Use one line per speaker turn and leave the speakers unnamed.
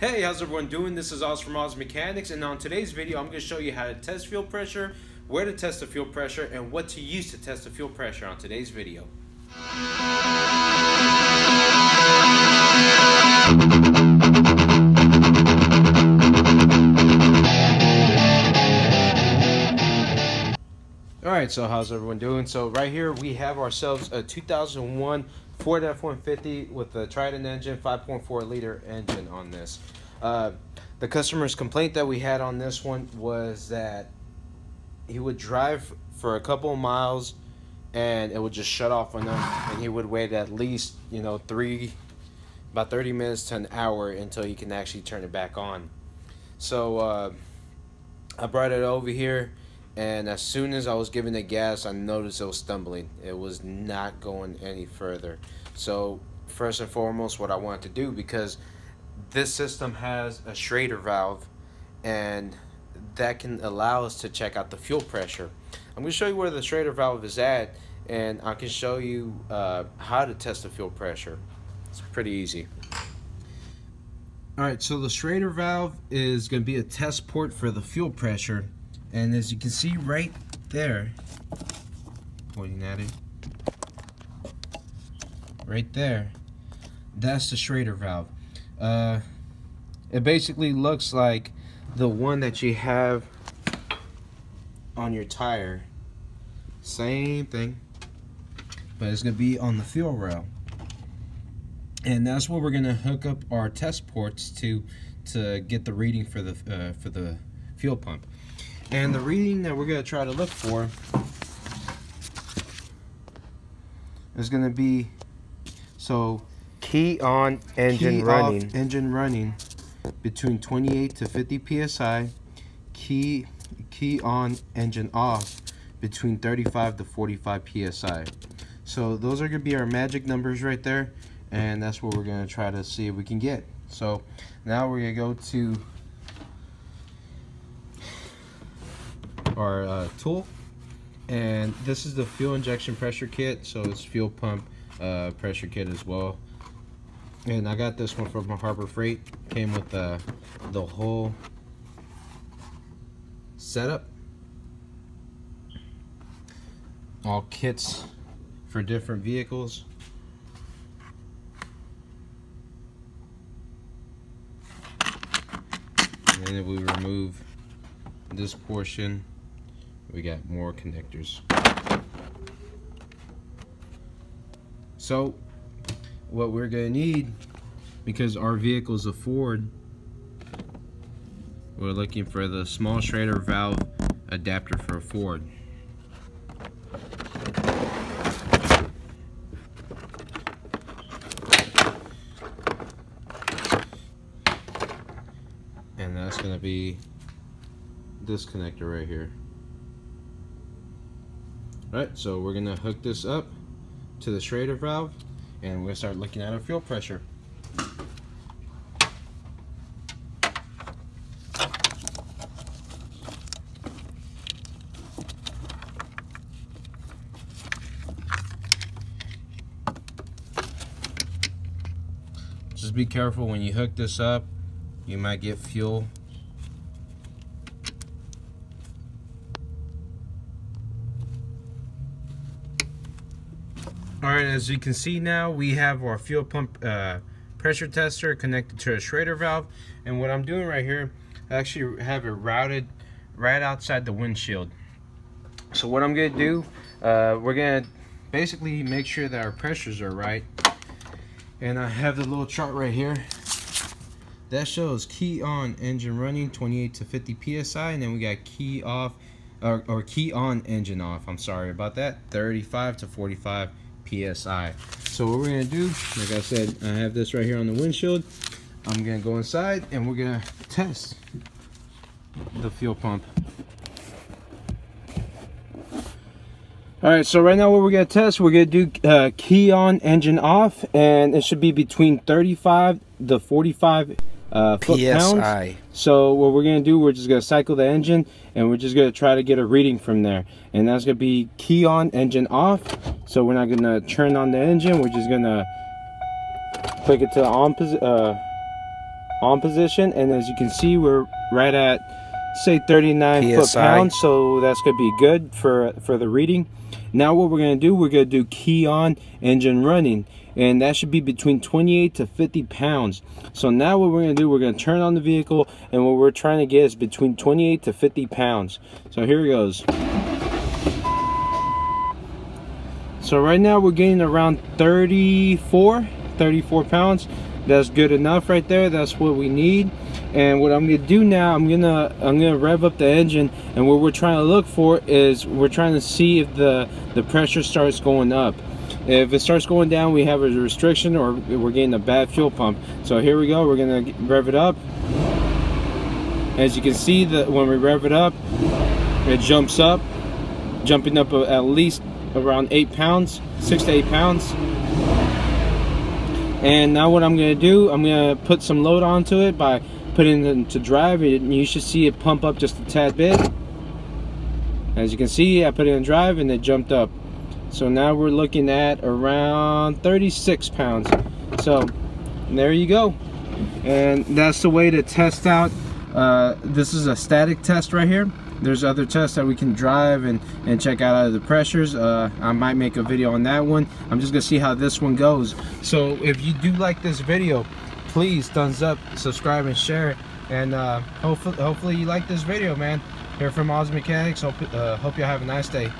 Hey, how's everyone doing? This is Oz from Oz Mechanics, and on today's video, I'm going to show you how to test fuel pressure, where to test the fuel pressure, and what to use to test the fuel pressure on today's video. Alright, so how's everyone doing? So right here we have ourselves a 2001 Ford F-150 with the Triton engine, 5.4 liter engine on this. Uh, the customer's complaint that we had on this one was that he would drive for a couple of miles and it would just shut off on him and he would wait at least, you know, three, about 30 minutes to an hour until he can actually turn it back on. So uh, I brought it over here and as soon as I was giving the gas, I noticed it was stumbling. It was not going any further. So first and foremost, what I wanted to do because this system has a Schrader valve, and that can allow us to check out the fuel pressure. I'm going to show you where the Schrader valve is at, and I can show you uh, how to test the fuel pressure. It's pretty easy. Alright, so the Schrader valve is going to be a test port for the fuel pressure and as you can see right there, pointing at it, right there, that's the Schrader valve. Uh, it basically looks like the one that you have on your tire. Same thing, but it's gonna be on the fuel rail. And that's where we're gonna hook up our test ports to to get the reading for the uh, for the fuel pump. And the reading that we're going to try to look for is going to be so key on engine key running. engine running between 28 to 50 psi key key on engine off between 35 to 45 psi so those are going to be our magic numbers right there and that's what we're going to try to see if we can get. So now we're going to go to our uh, tool. And this is the fuel injection pressure kit so it's fuel pump uh, pressure kit as well. And I got this one from Harbor Freight. Came with uh, the whole setup. All kits for different vehicles. And then we remove this portion we got more connectors. So what we're gonna need, because our vehicle is a Ford, we're looking for the small Schrader valve adapter for a Ford. And that's gonna be this connector right here. Right, so we're gonna hook this up to the Schrader valve and we're gonna start looking at our fuel pressure. Just be careful when you hook this up, you might get fuel Alright, as you can see now, we have our fuel pump uh, pressure tester connected to a Schrader valve. And what I'm doing right here, I actually have it routed right outside the windshield. So what I'm to do, uh, we're to basically make sure that our pressures are right. And I have the little chart right here. That shows key on engine running 28 to 50 psi and then we got key off or, or key on engine off I'm sorry about that 35 to 45 psi. So what we're gonna do, like I said, I have this right here on the windshield. I'm gonna go inside and we're gonna test the fuel pump. All right, so right now what we're gonna test, we're gonna do uh, key on, engine off, and it should be between 35 to 45 uh, foot PSI. pounds. So what we're gonna do, we're just gonna cycle the engine and we're just gonna try to get a reading from there. And that's gonna be key on, engine off. So we're not gonna turn on the engine, we're just gonna click it to on, uh, on position and as you can see we're right at say 39 foot pounds so that's gonna be good for for the reading. Now what we're gonna do we're gonna do key on engine running and that should be between 28 to 50 pounds. So now what we're gonna do we're gonna turn on the vehicle and what we're trying to get is between 28 to 50 pounds. So here it goes. So right now we're getting around 34 34 pounds. That's good enough right there. That's what we need and what I'm gonna do now I'm gonna I'm gonna rev up the engine and what we're trying to look for is we're trying to see if the the pressure starts going up. If it starts going down we have a restriction or we're getting a bad fuel pump. So here we go we're gonna rev it up. As you can see that when we rev it up it jumps up jumping up at least around eight pounds six to eight pounds. And now what I'm gonna do I'm gonna put some load onto it by putting it into drive and you should see it pump up just a tad bit. As you can see I put it in drive and it jumped up. So now we're looking at around 36 pounds. So there you go. And that's the way to test out uh, this is a static test right here. There's other tests that we can drive and and check out of the pressures. Uh, I might make a video on that one. I'm just gonna see how this one goes. So if you do like this video please thumbs up subscribe and share. And uh, hopefully hopefully you like this video man. Here from Oz Mechanics. Hope uh, hope you have a nice day